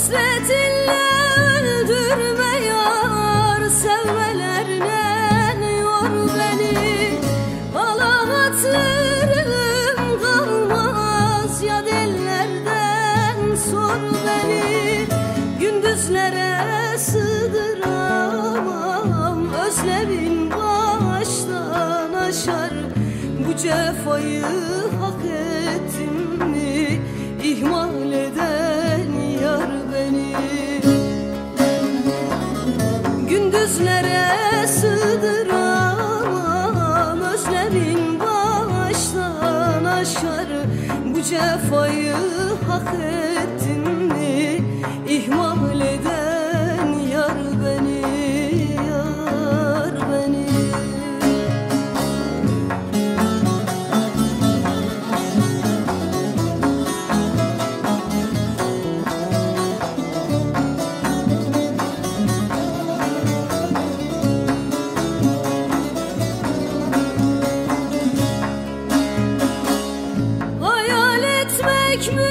Hasretinle öldürme yar Sevmelerle yor beni. Hala hatırım kalmaz Ya ellerden sor beni. Gündüzlere sığdıramam Özlemin baştan aşar. Bu cefayı hak ettim mi? İhmal eden Bu cefayı hak ettim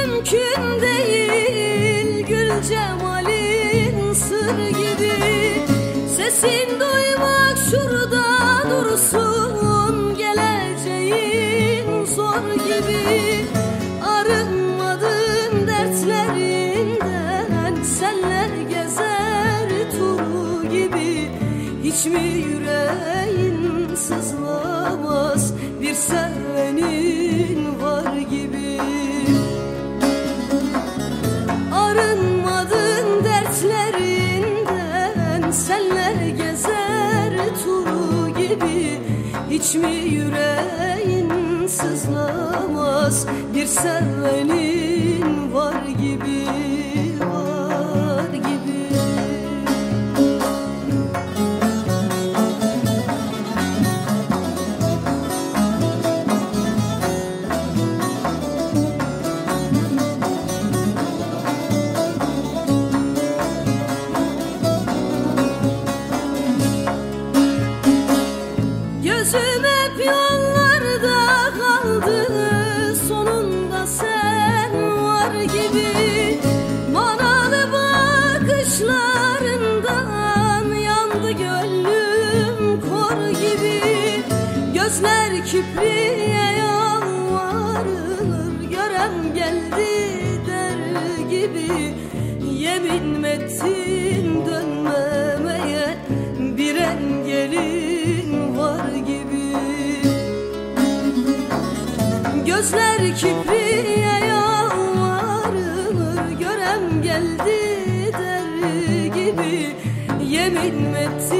mümkün değil. Gül cemalin sır gibi. Sesin duymak şurada dursun. Geleceğin zor gibi. Arınmadın dertlerinden. Senle gezer turu gibi. Hiç mi yüreğin sızlamaz Bir sevenin gibi Hiç mi yüreğin sızlamaz? Bir sevenin var gibi kipriye yalvarır Görem geldi der gibi Yemin ettin dönmemeye Bir engelin var gibi. Gözler kipriye yalvarır Görem geldi der gibi Yemin ettin